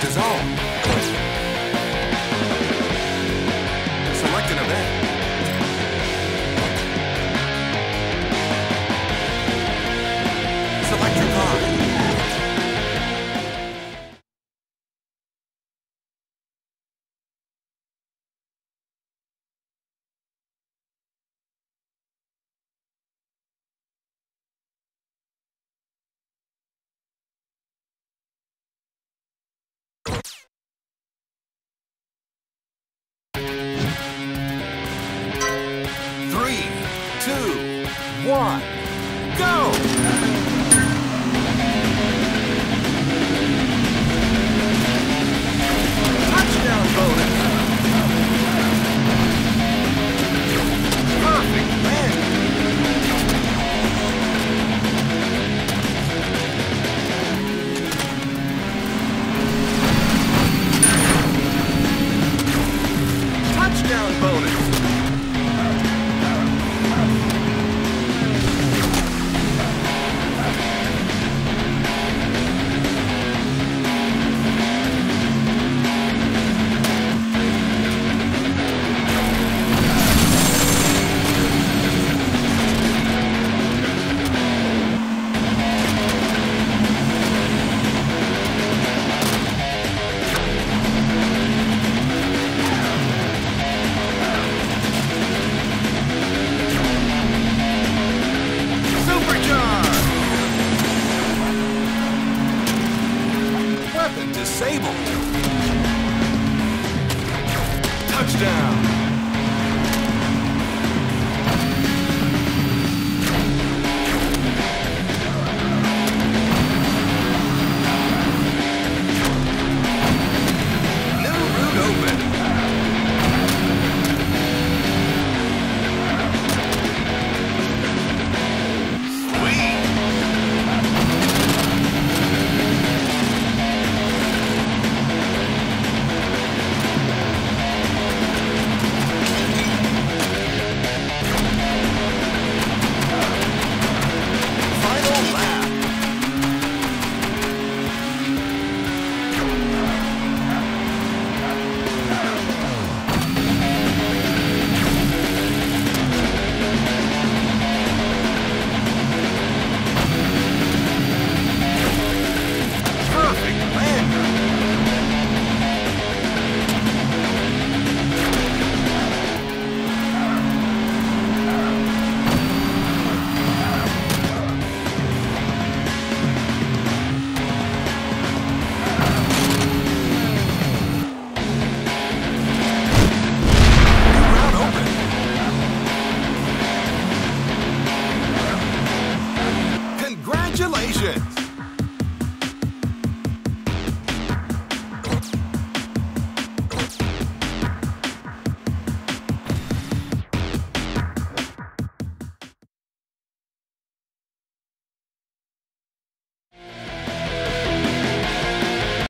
Doctor's Home. one. Disabled. Touchdown! Congratulations!